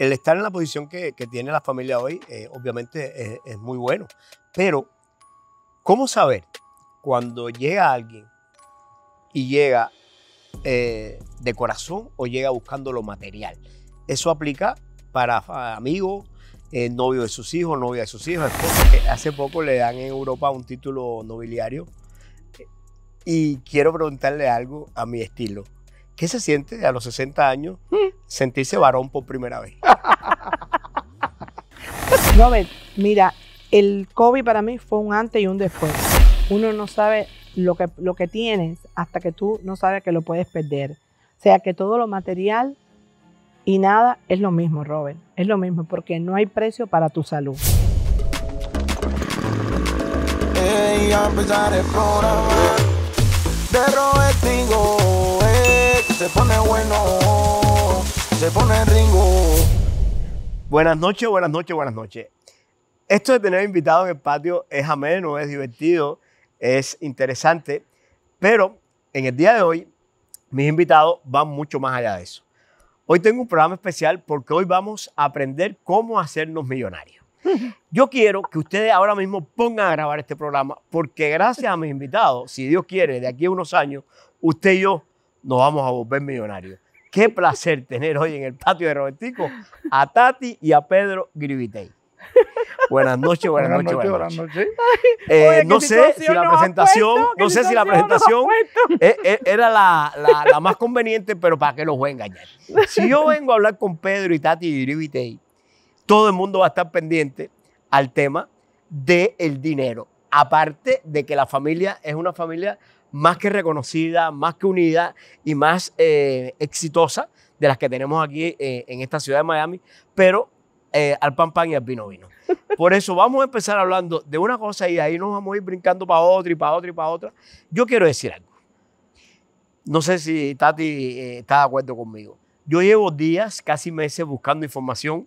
el estar en la posición que, tiene la familia hoy, eh, obviamente es, muy bueno. Pero, ¿cómo saber cuando llega alguien y llega eh, de corazón o llega buscando lo material? Eso aplica para amigos, eh, novio de sus hijos, novia de sus hijos. Hace poco le dan en Europa un título nobiliario. Y quiero preguntarle algo a mi estilo. ¿Qué se siente a los 60 años sentirse varón por primera vez? Robert, mira, el COVID para mí fue un antes y un después. Uno no sabe lo que, lo que tienes hasta que tú no sabes que lo puedes perder. O sea que todo lo material y nada es lo mismo, Robert. Es lo mismo porque no hay precio para tu salud. Se pone bueno, se pone ringo. Buenas noches, buenas noches, buenas noches. Esto de tener invitados en el patio es ameno, es divertido, es interesante, pero en el día de hoy mis invitados van mucho más allá de eso. Hoy tengo un programa especial porque hoy vamos a aprender cómo hacernos millonarios. Yo quiero que ustedes ahora mismo pongan a grabar este programa porque gracias a mis invitados, si Dios quiere, de aquí a unos años, usted y yo nos vamos a volver millonarios. Qué placer tener hoy en el patio de Robertico a Tati y a Pedro Grivitey. Buenas noches, buenas, noches, buenas noches. Eh, no sé si la presentación, no sé si la presentación e, e, era la, la, más conveniente, pero para qué los voy a engañar. Si yo vengo a hablar con Pedro y Tati y Grivitey, todo el mundo va a estar pendiente al tema del dinero. Aparte de que la familia es una familia más que reconocida, más que unida y más eh, exitosa de las que tenemos aquí eh, en esta ciudad de Miami, pero eh, al pan pan y al vino vino. Por eso vamos a empezar hablando de una cosa y ahí nos vamos a ir brincando para otra y para otra y para otra. Yo quiero decir algo. No sé si Tati está de acuerdo conmigo. Yo llevo días, casi meses, buscando información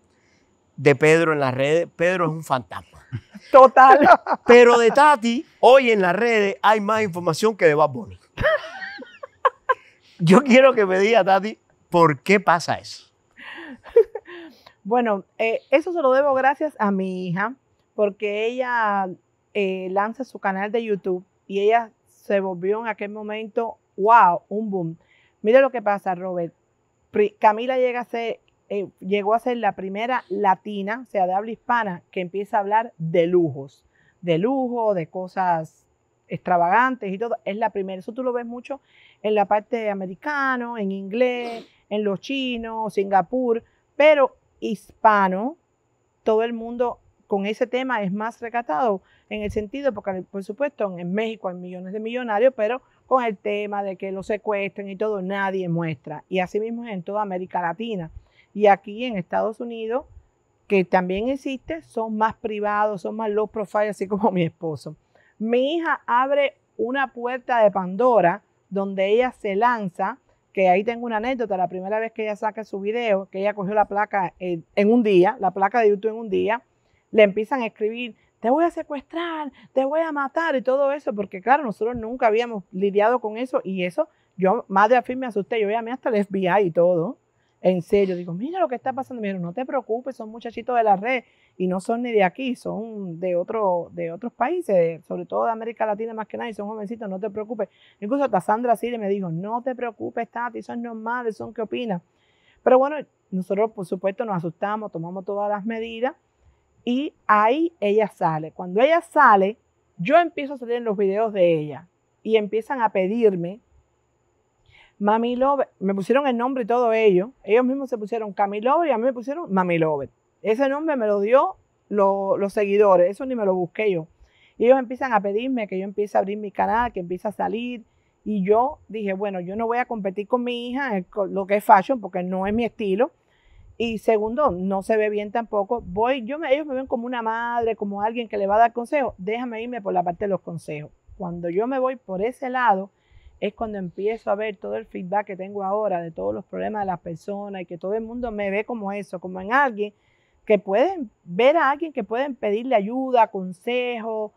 de Pedro en las redes. Pedro es un fantasma. Total. Pero de Tati, hoy en las redes hay más información que de Bad Bunny. Yo quiero que me diga, Tati, ¿por qué pasa eso? Bueno, eh, eso se lo debo gracias a mi hija, porque ella eh, lanza su canal de YouTube y ella se volvió en aquel momento, wow, un boom. Mira lo que pasa, Robert. Camila llega a ser eh, llegó a ser la primera latina, o sea, de habla hispana, que empieza a hablar de lujos, de lujo, de cosas extravagantes y todo. Es la primera. Eso tú lo ves mucho en la parte americano, en inglés, en los chinos, Singapur, pero hispano, todo el mundo con ese tema es más recatado en el sentido, porque por supuesto en México hay millones de millonarios, pero con el tema de que los secuestren y todo, nadie muestra. Y así mismo en toda América Latina. Y aquí en Estados Unidos, que también existe, son más privados, son más low profile, así como mi esposo. Mi hija abre una puerta de Pandora donde ella se lanza, que ahí tengo una anécdota, la primera vez que ella saca su video, que ella cogió la placa en, un día, la placa de YouTube en un día, le empiezan a escribir, te voy a secuestrar, te voy a matar y todo eso, porque claro, nosotros nunca habíamos lidiado con eso y eso, yo madre a fin me asusté, yo llamé hasta el FBI y todo en serio, digo, mira lo que está pasando. Mira, no te preocupes, son muchachitos de la red y no son ni de aquí, son de, otro, de otros países, sobre todo de América Latina más que nada, y son jovencitos, no te preocupes. Incluso hasta Sandra Sire me dijo, no te preocupes, Tati, son normales, son qué opinas. Pero bueno, nosotros por supuesto nos asustamos, tomamos todas las medidas y ahí ella sale. Cuando ella sale, yo empiezo a salir en los videos de ella y empiezan a pedirme Mami Lover, me pusieron el nombre y todo ello. Ellos mismos se pusieron Cami Lover y a mí me pusieron Mami Lover. Ese nombre me lo dio los seguidores, eso ni me lo busqué yo. Y ellos empiezan a pedirme que yo empiece a abrir mi canal, que empiece a salir. Y yo dije, bueno, yo no voy a competir con mi hija en lo que es fashion, porque no es mi estilo. Y segundo, no se ve bien tampoco. Voy, yo ellos me ven como una madre, como alguien que le va a dar consejos. Déjame irme por la parte de los consejos. Cuando yo me voy por ese lado, es cuando empiezo a ver todo el feedback que tengo ahora de todos los problemas de las personas y que todo el mundo me ve como eso, como en alguien que pueden ver a alguien que pueden pedirle ayuda, consejo.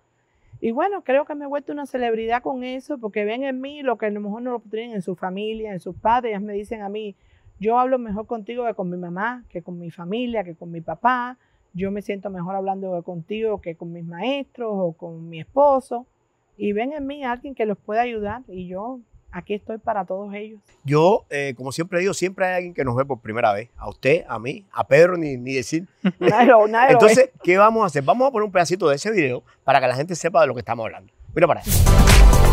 Y bueno, creo que me he vuelto una celebridad con eso porque ven en mí lo que a lo mejor no lo tienen en su familia, en sus padres. Ellas me dicen a mí, Yo hablo mejor contigo que con mi mamá, que con mi familia, que con mi papá. Yo me siento mejor hablando contigo que con mis maestros o con mi esposo. Y ven en mí alguien que los pueda ayudar y yo aquí estoy para todos ellos. Yo, eh, como siempre digo, siempre hay alguien que nos ve por primera vez. A usted, a mí, a Pedro, ni, ni decir. Nadie nadie. Entonces, ¿qué vamos a hacer? Vamos a poner un pedacito de ese video para que la gente sepa de lo que estamos hablando. Mira para allá.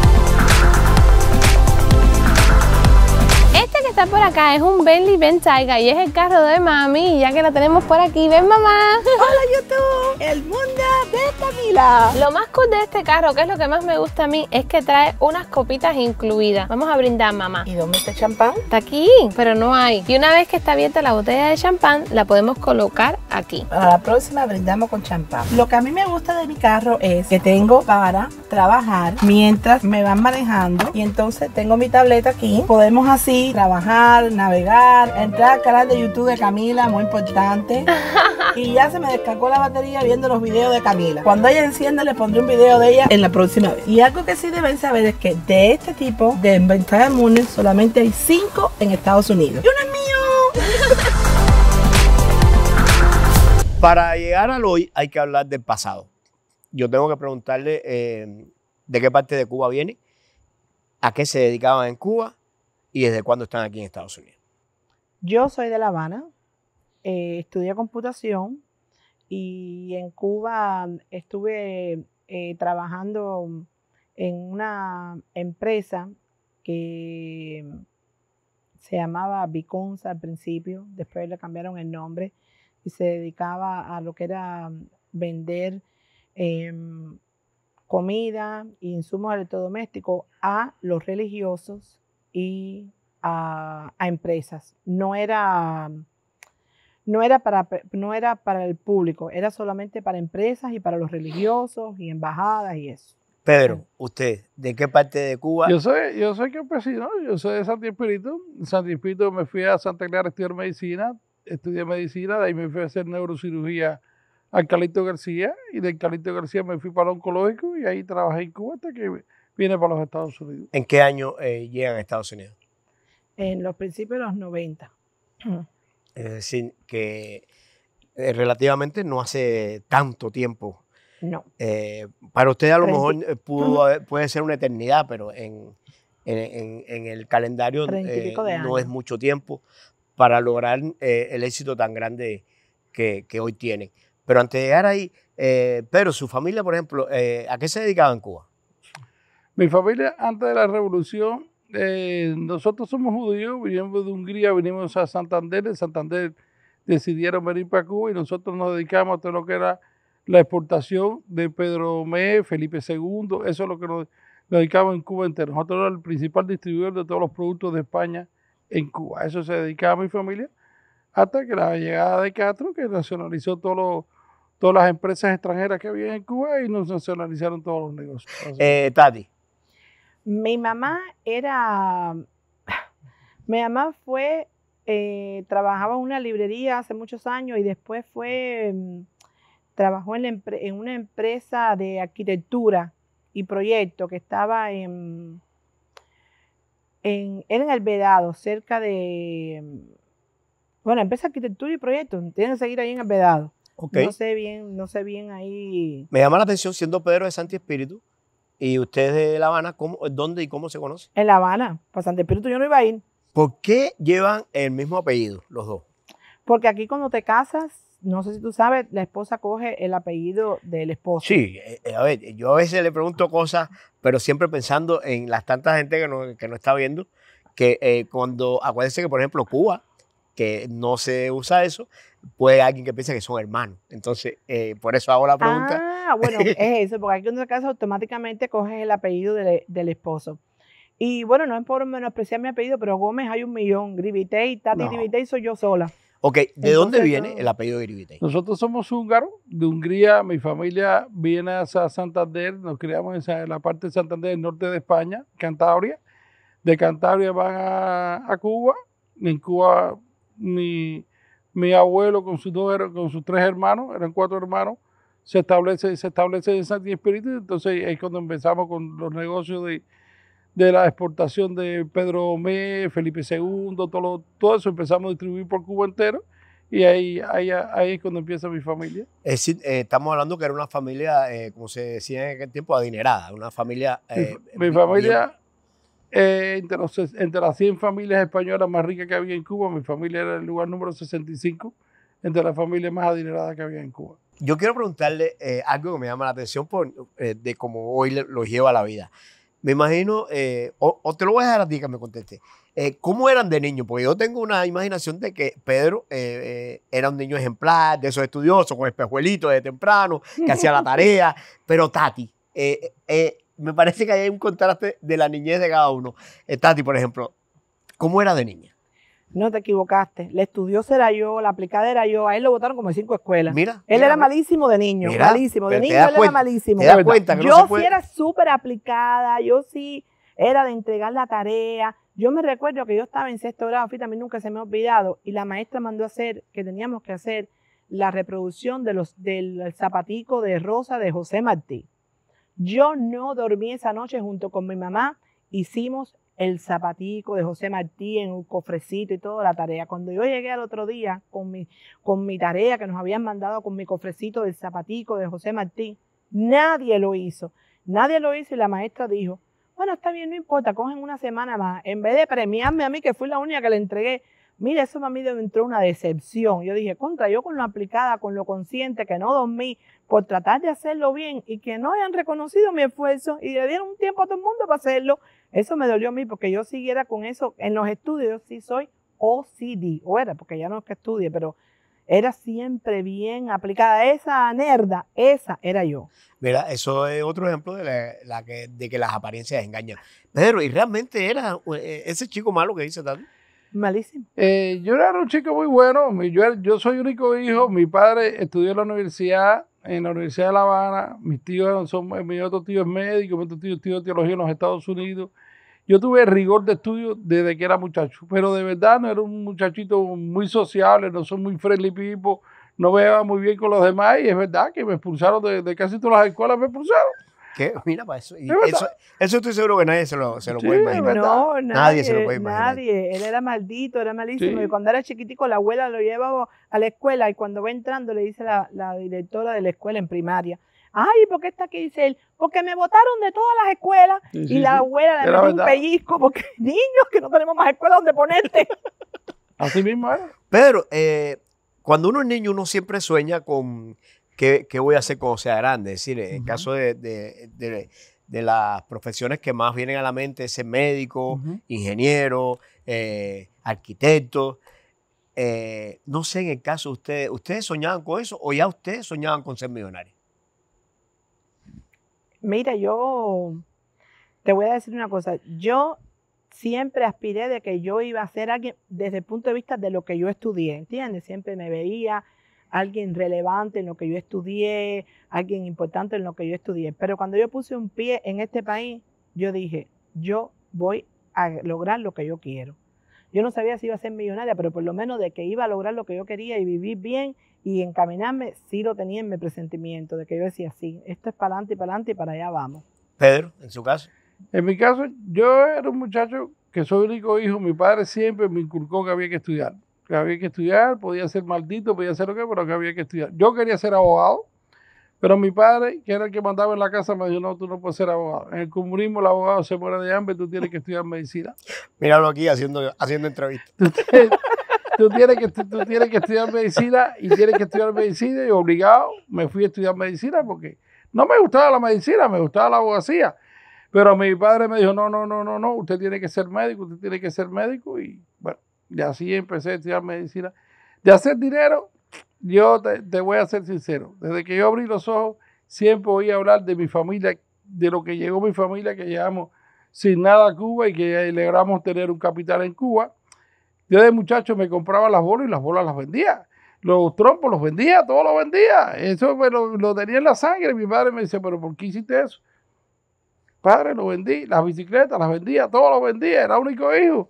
Está por acá es un Bentley Bentayga y es el carro de mami. Ya que la tenemos por aquí, ven mamá. Hola YouTube, el mundo de Camila. Lo más cool de este carro, que es lo que más me gusta a mí, es que trae unas copitas incluidas. Vamos a brindar, mamá. ¿Y dónde está el champán? Está aquí, pero no hay. Y una vez que está abierta la botella de champán, la podemos colocar aquí. Para la próxima brindamos con champán. Lo que a mí me gusta de mi carro es que tengo para trabajar mientras me van manejando y entonces tengo mi tableta aquí. Podemos así trabajar, navegar, entrar al canal de YouTube de Camila, muy importante. Y ya se me descargó la batería viendo los videos de Camila. Cuando ella encienda le pondré un video de ella en la próxima vez. Y algo que sí deben saber es que de este tipo de Inventar Moon solamente hay 5 en Estados Unidos. Y uno es mío. Para llegar al hoy hay que hablar del pasado. Yo tengo que preguntarle eh, de qué parte de Cuba viene, a qué se dedicaban en Cuba y desde cuándo están aquí en Estados Unidos. Yo soy de La Habana, eh, estudié computación y en Cuba estuve eh, trabajando en una empresa que se llamaba Viconza al principio, después le cambiaron el nombre y se dedicaba a lo que era vender em, comida e insumos electrodomésticos a los religiosos y a, a empresas. No era, no, era para, no era para el público, era solamente para empresas y para los religiosos y embajadas y eso. Pedro, usted, ¿de qué parte de Cuba? Yo soy, yo soy campesino, yo soy de Santi Espíritu. En Santi Espíritu me fui a Santa Clara a estudiar medicina, estudié medicina, de ahí me fui a hacer neurocirugía al Calito García y del Calito García me fui para el oncológico y ahí trabajé en Cuba hasta que vine para los Estados Unidos. ¿En qué año eh, llegan a Estados Unidos? En los principios de los 90. Es decir, que eh, relativamente no hace tanto tiempo. No. Eh, para usted a lo mejor pudo haber- puede ser una eternidad, pero en, en- en- en el calendario eh, no es mucho tiempo para lograr eh, el éxito tan grande que, que hoy tienen. Pero antes de llegar ahí, eh, Pedro, su familia, por ejemplo, eh, ¿a qué se dedicaba en Cuba? Mi familia, antes de la revolución, eh, nosotros somos judíos, vinimos de Hungría, vinimos a Santander, de Santander decidieron venir para Cuba y nosotros nos dedicamos a todo lo que era la exportación de Pedro Mé, Felipe II, eso es lo que nos, dedicamos en Cuba entero. Nosotros éramos el principal distribuidor de todos los productos de España en Cuba. Eso se dedicaba mi familia, hasta que la llegada de Castro, que nacionalizó todos los- todas las empresas extranjeras que había en Cuba y nos nacionalizaron todos los negocios. Eh, Tati, Mi mamá era, mi mamá fue, eh, trabajaba en una librería hace muchos años y después fue, mm, trabajó en, la en una empresa de arquitectura y proyecto que estaba en, en, era en el Vedado, cerca de, mm, bueno, empresa de arquitectura y proyecto, tienen que seguir ahí en el Vedado. ok. No sé bien, no sé bien ahí. Me llama la atención, siendo Pedro de Santi Espíritu y usted de La Habana, ¿cómo, ¿dónde y cómo se conocen? En La Habana, para Santo Espíritu yo no iba a ir. ¿Por qué llevan el mismo apellido, los dos? Porque aquí cuando te casas, no sé si tú sabes, la esposa coge el apellido del esposo. Sí, eh, eh, a ver, yo a veces le pregunto cosas, pero siempre pensando en las tantas gente que no, que no está viendo, que eh, cuando, acuérdense que por ejemplo Cuba, que no se usa eso, puede alguien que piensa que son hermanos. Entonces, eh, por eso hago la pregunta. Ah, bueno, es eso, porque aquí cuando te casas automáticamente coges el apellido del, del esposo. Y bueno, no es por menospreciar mi apellido, pero Gómez hay un millón. Gribitey, Tati No. Gribitey soy yo sola. ok, ¿de dónde viene el apellido de Gribitey? Nosotros somos húngaros, de Hungría, mi familia viene a Sa- Santander, nos criamos en, en la parte de Santander, del norte de España, Cantabria. De Cantabria van a, a Cuba, en Cuba mi, mi abuelo con sus, dos, con sus tres hermanos, eran cuatro hermanos, se establece, se establece en Santi Espíritu, entonces es cuando empezamos con los negocios de, de la exportación de Pedro Omé, Felipe II, todo, lo- todo eso empezamos a distribuir por Cuba entero y ahí, ahí, ahí es cuando empieza mi familia. Es decir, eh, estamos hablando que era una familia, eh, como se decía en aquel tiempo, adinerada, una familia... Mi, eh, mi familia, eh, entre, los entre las 100 familias españolas más ricas que había en Cuba, mi familia era el lugar número 65, entre las familias más adineradas que había en Cuba. Yo quiero preguntarle eh, algo que me llama la atención por, eh, de cómo hoy lo lleva la vida. Me imagino, eh, o, o te lo voy a dejar a ti que me conteste. Eh, ¿Cómo eran de niño? Porque yo tengo una imaginación de que Pedro eh, era un niño ejemplar, de esos estudiosos, con espejuelitos de temprano, que hacía la tarea. Pero Tati, eh, eh, me parece que hay un contraste de la niñez de cada uno. Tati, por ejemplo, ¿cómo era de niña? No te equivocaste. La estudiosa era yo, la aplicada era yo. A él lo votaron como en cinco escuelas. Mira. él mira, era malísimo de niño, Mira, malísimo. De niño él cuenta, era malísimo. ¿Te das cuenta que yo no se sí era súper aplicada, yo sí era de entregar la tarea. Yo me recuerdo que yo estaba en sexto grado, fíjate, a mí nunca se me ha olvidado, y la maestra mandó a hacer, que teníamos que hacer la reproducción de los, del zapatico de rosa de José Martí. Yo no dormí esa noche junto con mi mamá, hicimos el zapatico de José Martí en un cofrecito y toda la tarea. Cuando yo llegué al otro día con mi, con mi tarea que nos habían mandado con mi cofrecito del zapatico de José Martí, nadie lo hizo. Nadie lo hizo y la maestra dijo, bueno, está bien, no importa, cogen una semana más. En vez de premiarme a mí, que fui la única que le entregué, mire, eso a mí me entró una decepción. Yo dije, contra, yo con lo aplicada, con lo consciente, que no dormí, por tratar de hacerlo bien y que no hayan reconocido mi esfuerzo y le dieron un tiempo a todo el mundo para hacerlo, eso me dolió a mí porque yo siguiera con eso. En los estudios yo sí soy OCD, o era, porque ya no es que estudie, pero era siempre bien aplicada. Esa nerda, esa era yo. Mira, eso es otro ejemplo de, la, que, de que las apariencias engañan. Pedro, y realmente era eh, ese chico malo que dice Tati. Malísimo. Eh, yo era un chico muy bueno, yo, soy único hijo, mi padre estudió en la universidad, en la Universidad de La Habana, mis tíos son, mi otro tío es médico, mi otro tío estudió teología en los Estados Unidos. Yo tuve rigor de estudio desde que era muchacho, pero de verdad no era un muchachito muy sociable, no soy muy friendly people, no me muy bien con los demás y es verdad que me expulsaron de casi todas las escuelas, me expulsaron. Que, mira, para eso. eso, eso estoy seguro que nadie se lo, se lo Sí, puede imaginar. No, Nadie nadie, se lo puede imaginar. nadie. Él era maldito, era malísimo. Sí. Y cuando era chiquitico, la abuela lo llevaba a la escuela y cuando va entrando le dice la, la directora de la escuela en primaria, ay, ¿por qué está aquí? Dice él, porque me votaron de todas las escuelas Sí, y la sí. abuela le metió un pellizco porque niños que no tenemos más escuela donde ponerte. Así mismo era. Pedro, eh, cuando uno es niño, uno siempre sueña con qué, qué voy a hacer cuando sea grande. Es decir, en el caso de, de- de- de las profesiones que más vienen a la mente, ser médico, ingeniero, eh, arquitecto. Eh, no sé en el caso de ustedes, ¿ustedes soñaban con eso o ya ustedes soñaban con ser millonarios? Mira, yo te voy a decir una cosa. Yo siempre aspiré de que yo iba a ser alguien desde el punto de vista de lo que yo estudié, ¿entiendes? Siempre me veía alguien relevante en lo que yo estudié, alguien importante en lo que yo estudié. Pero cuando yo puse un pie en este país, yo dije, yo voy a lograr lo que yo quiero. Yo no sabía si iba a ser millonaria, pero por lo menos de que iba a lograr lo que yo quería y vivir bien y encaminarme, sí lo tenía en mi presentimiento, de que yo decía, sí, esto es para adelante y para adelante y para allá vamos. Pedro, en su caso. En mi caso, yo era un muchacho que soy único hijo. Mi padre siempre me inculcó que había que estudiar. Que había que estudiar, podía ser maldito, podía ser lo que, pero que había que estudiar. Yo quería ser abogado, pero mi padre, que era el que mandaba en la casa, me dijo, no, tú no puedes ser abogado. En el comunismo el abogado se muere de hambre, tú tienes que estudiar medicina. Míralo aquí haciendo, haciendo entrevistas. Tú, tú tienes que, tú tienes que estudiar medicina y tienes que estudiar medicina y obligado me fui a estudiar medicina porque no me gustaba la medicina, me gustaba la abogacía. Pero mi padre me dijo, no, no, no, no, no, usted tiene que ser médico, usted tiene que ser médico. Y y así empecé a estudiar medicina. De hacer dinero, yo te, te voy a ser sincero, desde que yo abrí los ojos, siempre oí hablar de mi familia, de lo que llegó mi familia, que llegamos sin nada a Cuba y que logramos tener un capital en Cuba. Yo de muchacho me compraba las bolas y las bolas las vendía. Los trompos los vendía, todo lo vendía. Eso me lo, lo tenía en la sangre. Mi padre me dice, pero ¿por qué hiciste eso? Padre, lo vendí, las bicicletas las vendía, todo lo vendía, era único hijo.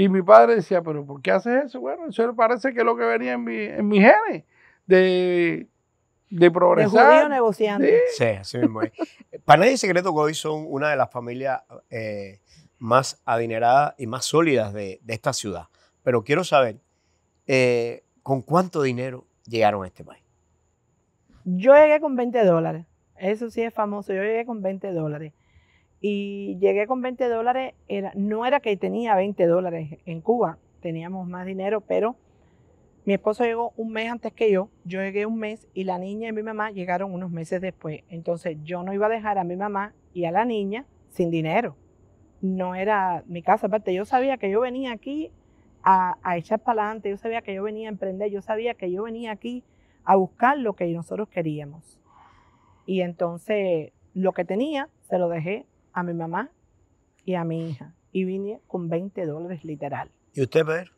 Y mi padre decía, pero ¿por qué haces eso? Bueno, eso parece que es lo que venía en mi, en mi genes, de de De progresar. judío negociante. Sí. Sí, así mismo es. Para nadie es secreto que hoy son una de las familias eh, más adineradas y más sólidas de, de esta ciudad. Pero quiero saber, eh, ¿con cuánto dinero llegaron a este país? Yo llegué con 20 dólares. Eso sí es famoso. Yo llegué con 20 dólares. Y llegué con 20 dólares. Era, no era que tenía 20 dólares en Cuba. Teníamos más dinero, pero mi esposo llegó un mes antes que yo. Yo llegué un mes y la niña y mi mamá llegaron unos meses después. Entonces yo no iba a dejar a mi mamá y a la niña sin dinero. No era mi casa. Aparte, yo sabía que yo venía aquí a, a echar para adelante. Yo sabía que yo venía a emprender. Yo sabía que yo venía aquí a buscar lo que nosotros queríamos. Y entonces lo que tenía se lo dejé a mi mamá y a mi hija. Y vine con 20 dólares literal. ¿Y usted, Pedro?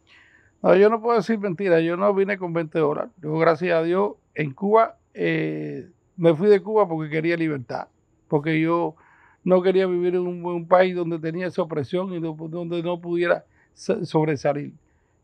No, yo no puedo decir mentira, yo no vine con 20 dólares. Yo, gracias a Dios, en Cuba, eh, me fui de Cuba porque quería libertad, porque yo no quería vivir en un, un país donde tenía esa opresión y do- donde no pudiera so- sobresalir.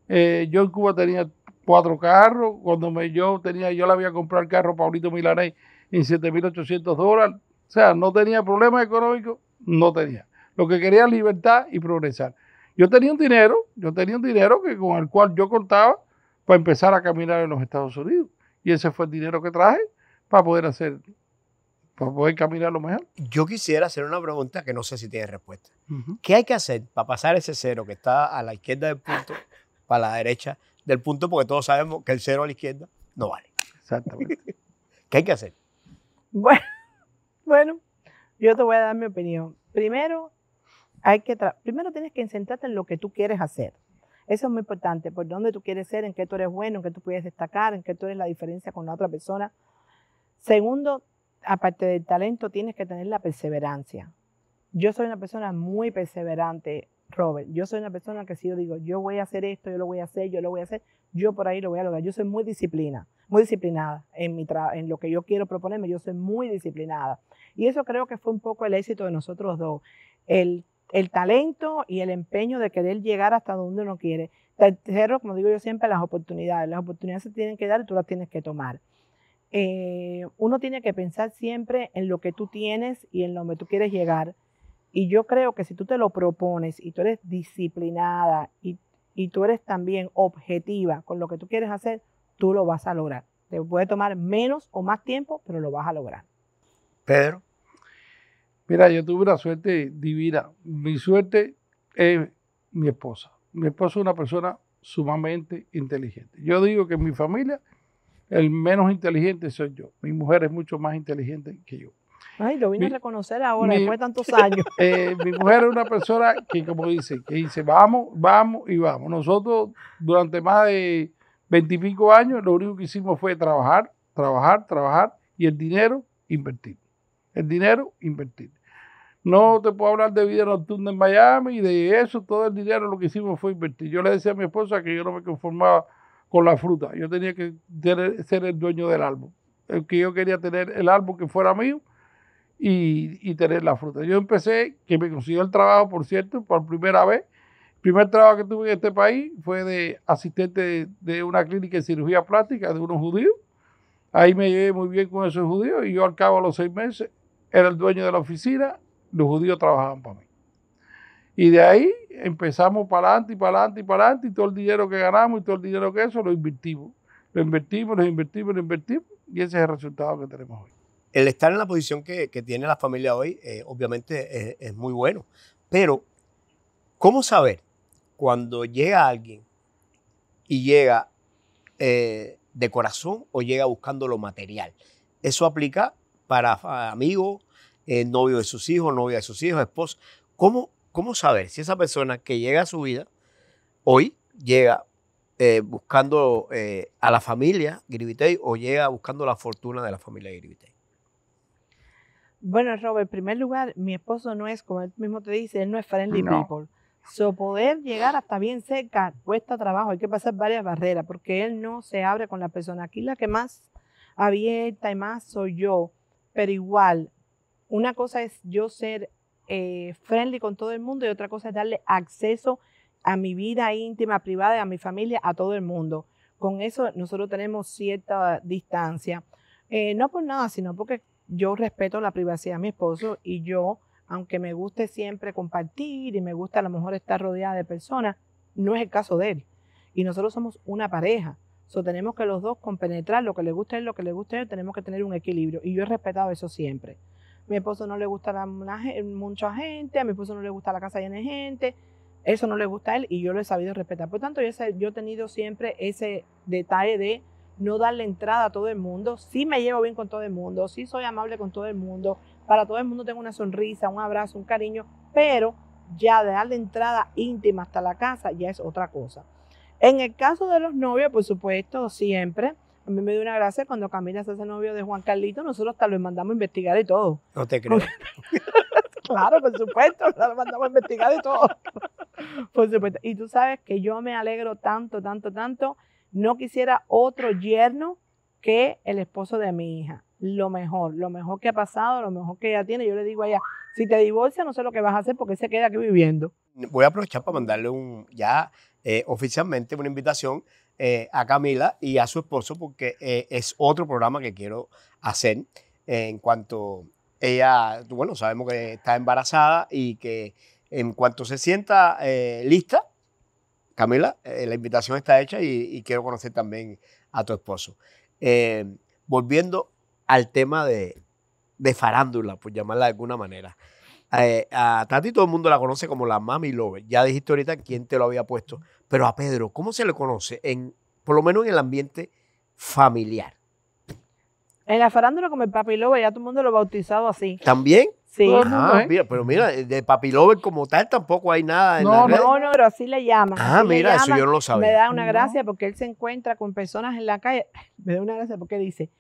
Eh, yo en Cuba tenía cuatro carros, cuando me, yo tenía, yo le había comprado el carro a Paulito Milanés en 7.800 dólares, o sea, no tenía problemas económicos, no tenía. Lo que quería era libertad y progresar. Yo tenía un dinero, yo tenía un dinero que, con el cual yo contaba para empezar a caminar en los Estados Unidos. Y ese fue el dinero que traje para poder hacer, para poder caminar lo mejor. Yo quisiera hacer una pregunta que no sé si tiene respuesta. ¿Qué hay que hacer para pasar ese cero que está a la izquierda del punto, para la derecha del punto? Porque todos sabemos que el cero a la izquierda no vale. Exactamente. ¿Qué hay que hacer? Bueno, bueno, yo te voy a dar mi opinión. Primero, primero tienes que centrarte en lo que tú quieres hacer. Eso es muy importante, por dónde tú quieres ser, en qué tú eres bueno, en qué tú puedes destacar, en qué tú eres la diferencia con la otra persona. Segundo, aparte del talento, tienes que tener la perseverancia. Yo soy una persona muy perseverante, Robert. Yo soy una persona que si yo digo, yo voy a hacer esto, yo lo voy a hacer, yo lo voy a hacer, yo por ahí lo voy a lograr. Yo soy muy disciplina, muy disciplinada en, mi en lo que yo quiero proponerme. Yo soy muy disciplinada. Y eso creo que fue un poco el éxito de nosotros dos. El, el talento y el empeño de querer llegar hasta donde uno quiere. Tercero, como digo yo siempre, las oportunidades. Las oportunidades se tienen que dar y tú las tienes que tomar. Eh, uno tiene que pensar siempre en lo que tú tienes y en lo que tú quieres llegar. Y yo creo que si tú te lo propones y tú eres disciplinada y, y tú eres también objetiva con lo que tú quieres hacer, tú lo vas a lograr. Te puede tomar menos o más tiempo, pero lo vas a lograr. Pedro, Mira, yo tuve una suerte divina. Mi suerte es mi esposa. Mi esposa es una persona sumamente inteligente. Yo digo que en mi familia el menos inteligente soy yo. Mi mujer es mucho más inteligente que yo. Ay, lo vine Mi- a reconocer ahora, mi- después de tantos años. Eh, mi mujer es una persona que, como dice, que dice, vamos, vamos y vamos. Nosotros durante más de veintipico años lo único que hicimos fue trabajar, trabajar, trabajar y el dinero invertir. El dinero invertir. No te puedo hablar de vida nocturna en Miami y de eso, todo el dinero lo que hicimos fue invertir. Yo le decía a mi esposa que yo no me conformaba con la fruta, yo tenía que ser el dueño del árbol. El que yo quería tener el árbol que fuera mío y, y tener la fruta. Yo empecé, que me consiguió el trabajo, por cierto, por primera vez. El primer trabajo que tuve en este país fue de asistente de, de una clínica de cirugía plástica de unos judíos. Ahí me llevé muy bien con esos judíos y yo al cabo de los seis meses era el dueño de la oficina, los judíos trabajaban para mí. Y de ahí empezamos para adelante y para adelante y para adelante y todo el dinero que ganamos y todo el dinero que eso lo invertimos. Lo invertimos, lo invertimos, lo invertimos y ese es el resultado que tenemos hoy. el estar en la posición que, que tiene la familia hoy, eh, obviamente es, muy bueno. Pero, ¿cómo saber cuando llega alguien y llega eh, de corazón o llega buscando lo material? Eso aplica para fa- amigos, eh, novio de sus hijos, novia de sus hijos, esposa. ¿Cómo, ¿Cómo saber si esa persona que llega a su vida hoy llega eh, buscando eh, a la familia Gribitey o llega buscando la fortuna de la familia Gribitey? Bueno, Robert, en primer lugar, mi esposo no es, como él mismo te dice, él no es friendly No. people. So, poder llegar hasta bien cerca cuesta trabajo, hay que pasar varias barreras, porque él no se abre con la persona. Aquí la que más abierta y más soy yo, pero igual, una cosa es yo ser eh, friendly con todo el mundo y otra cosa es darle acceso a mi vida íntima, privada, a mi familia, a todo el mundo. Con eso nosotros tenemos cierta distancia. Eh, no por nada, sino porque yo respeto la privacidad de mi esposo y yo, aunque me guste siempre compartir y me gusta a lo mejor estar rodeada de personas, no es el caso de él. Y nosotros somos una pareja. So, tenemos que los dos compenetrar lo que le gusta a él, lo que le gusta a él, tenemos que tener un equilibrio. Y yo he respetado eso siempre. Mi esposo no le gusta la, mucha gente, a mi esposo no le gusta la casa llena de gente, eso no le gusta a él y yo lo he sabido respetar. Por tanto, yo, yo he tenido siempre ese detalle de no darle entrada a todo el mundo. Sí me llevo bien con todo el mundo, sí soy amable con todo el mundo, para todo el mundo tengo una sonrisa, un abrazo, un cariño, pero ya de darle entrada íntima hasta la casa ya es otra cosa. En el caso de los novios, por supuesto, siempre. A mí me dio una gracia cuando Camila se hace novio de Juan Carlito, nosotros hasta lo mandamos a investigar y todo. No te creo. claro, por supuesto, lo mandamos a investigar y todo. por supuesto. Y tú sabes que yo me alegro tanto, tanto, tanto. No quisiera otro yerno que el esposo de mi hija. Lo mejor, lo mejor que ha pasado, lo mejor que ella tiene. Yo le digo a ella, si te divorcias, no sé lo que vas a hacer porque se queda aquí viviendo. Voy a aprovechar para mandarle un ya eh, oficialmente una invitación eh, a Camila y a su esposo porque eh, es otro programa que quiero hacer en cuanto ella, bueno, sabemos que está embarazada y que en cuanto se sienta lista, Camila, la invitación está hecha y, quiero conocer también a tu esposo. volviendo al tema de, de farándula, por llamarla de alguna manera. Eh, a Tati todo el mundo la conoce como la Mami Lover. Ya dijiste ahorita quién te lo había puesto. Pero a Pedro, ¿cómo se le conoce? En, por lo menos en el ambiente familiar. En la farándula como el Papi Lover, ya todo el mundo lo ha bautizado así. ¿También? Sí. Ah, mira, pero mira, de Papi Lover como tal tampoco hay nada en no, la No, no, pero así le llaman. Ah, mira, eso yo no lo sabía. Me da una gracia porque él se encuentra con personas en la calle. Me da una gracia porque dice,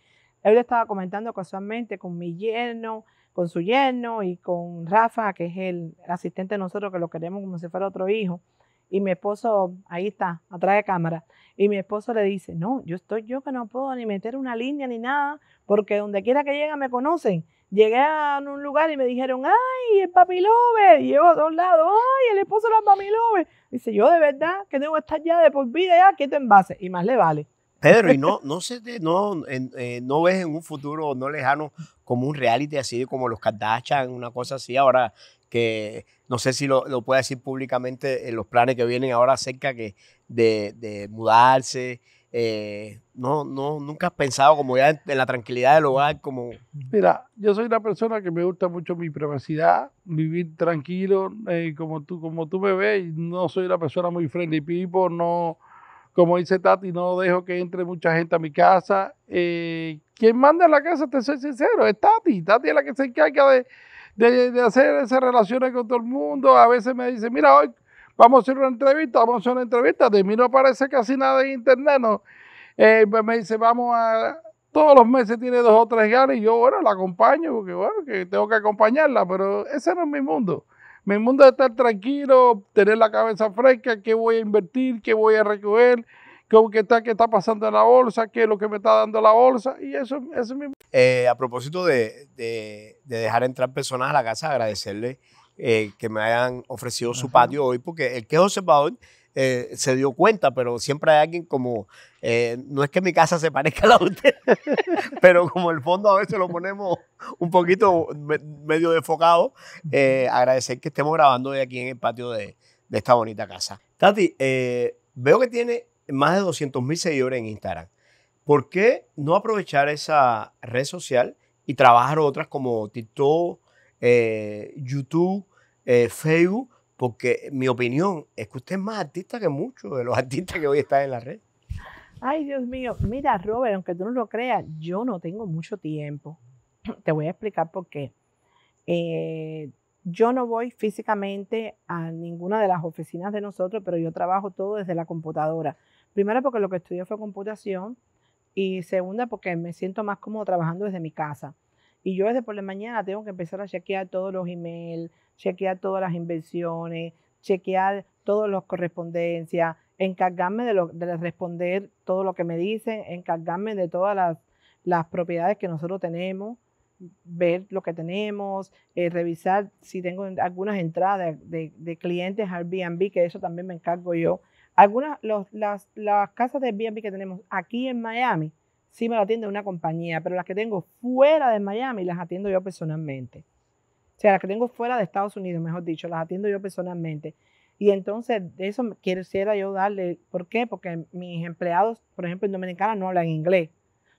él estaba comentando casualmente con mi yerno, con su yerno y con Rafa, que es el, asistente de nosotros, que lo queremos como si fuera otro hijo. Y mi esposo, ahí está, atrás de cámara. Y mi esposo le dice, no, yo estoy yo que no puedo ni meter una línea ni nada, porque donde quiera que llegue me conocen. Llegué a un lugar y me dijeron, ay, el papi Lover. Y yo a dos lados, ay, el esposo de la papi Lover. Dice, yo de verdad que tengo que estar ya de por vida ya, quieto en base. Y más le vale. Pedro, y no, no, se no, eh, no ves en un futuro no lejano como un reality así como los Kardashian, una cosa así, ahora que no sé si lo, lo decir públicamente en los planes que vienen ahora acerca que de, mudarse. Eh, no, no, nunca has pensado como ya en, la tranquilidad del hogar, como... Mira, yo soy una persona que me gusta mucho mi privacidad, vivir tranquilo, eh, como, tú, como tú me ves, no soy una persona muy friendly people, no, como dice Tati, no dejo que entre mucha gente a mi casa. Eh, quien manda en la casa, te soy sincero, es Tati. Tati es la que se encarga de, de, hacer esas relaciones con todo el mundo. A veces me dice, mira, hoy vamos a hacer una entrevista, vamos a hacer una entrevista. De mí no aparece casi nada en internet. No. Eh, pues me dice, vamos a... Todos los meses tiene dos o tres ganas y yo, bueno, la acompaño porque, bueno, que tengo que acompañarla, pero ese no es mi mundo. Mi mundo es estar tranquilo, tener la cabeza fresca, qué voy a invertir, qué voy a recoger, qué está, qué está pasando en la bolsa, qué es lo que me está dando la bolsa, y eso, es mi eh, a propósito de, dejar entrar personas a la casa, agradecerle eh, que me hayan ofrecido su patio hoy, porque el que es observador eh, se dio cuenta, pero siempre hay alguien como, eh, no es que mi casa se parezca a la de usted, pero como el fondo a veces lo ponemos un poquito medio desfocado, eh, agradecer que estemos grabando hoy aquí en el patio de, esta bonita casa. Tati, veo que tiene más de 200 mil seguidores en Instagram. ¿Por qué no aprovechar esa red social y trabajar otras como TikTok, YouTube, Facebook? porque mi opinión es que usted es más artista que muchos de los artistas que hoy están en la red. Ay, Dios mío, mira, Robert, aunque tú no lo creas, yo no tengo mucho tiempo. Te voy a explicar por qué. Eh, yo no voy físicamente a ninguna de las oficinas de nosotros, pero yo trabajo todo desde la computadora. Primero porque lo que estudié fue computación y segunda porque me siento más cómodo trabajando desde mi casa. Y yo desde por la mañana tengo que empezar a chequear todos los emails, chequear todas las inversiones, chequear todas las correspondencias, encargarme de, de responder todo lo que me dicen, encargarme de todas las, propiedades que nosotros tenemos, ver lo que tenemos, eh, revisar si tengo algunas entradas de, de, clientes Airbnb, que eso también me encargo yo. Algunas, las, las casas de Airbnb que tenemos aquí en Miami sí me lo atiende una compañía, pero las que tengo fuera de Miami las atiendo yo personalmente. O sea, las que tengo fuera de Estados Unidos, mejor dicho, las atiendo yo personalmente. Y entonces, de eso quisiera yo darle, ¿por qué? Porque mis empleados, por ejemplo, en Dominicana no hablan inglés.